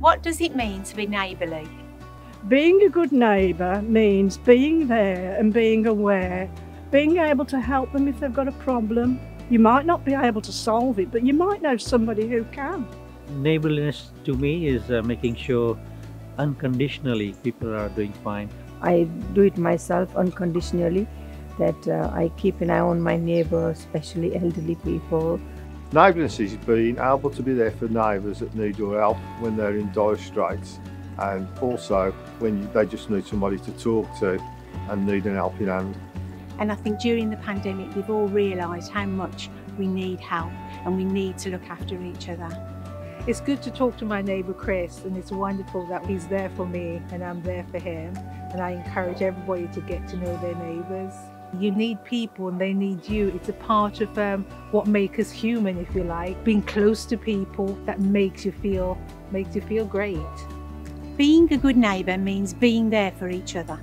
What does it mean to be neighbourly? Being a good neighbour means being there and being aware, being able to help them if they've got a problem. You might not be able to solve it, but you might know somebody who can. Neighborliness to me is uh, making sure unconditionally people are doing fine. I do it myself unconditionally, that uh, I keep an eye on my neighbours, especially elderly people. Neighbourliness is being able to be there for neighbours that need your help when they're in dire straits and also when they just need somebody to talk to and need an helping hand. And I think during the pandemic, we've all realised how much we need help and we need to look after each other. It's good to talk to my neighbour Chris, and it's wonderful that he's there for me and I'm there for him. And I encourage everybody to get to know their neighbours. You need people and they need you. It's a part of um, what makes us human, if you like. Being close to people that makes you feel makes you feel great. Being a good neighbour means being there for each other.